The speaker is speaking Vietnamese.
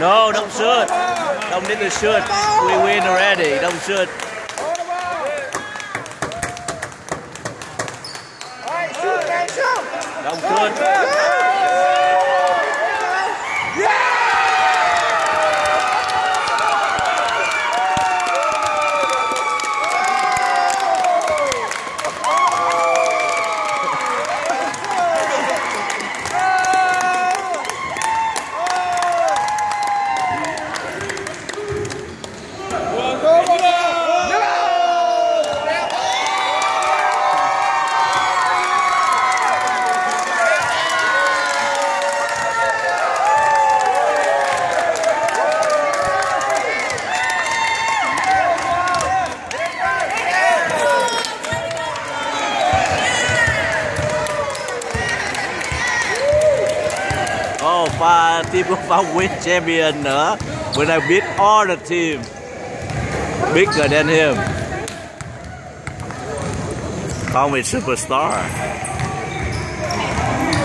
No, don't shoot. Don't need to shoot. We win already. Don't shoot. Hold the Oh, pha team của Phong win champion nữa. When I beat all the team bigger than him. Phong is superstar.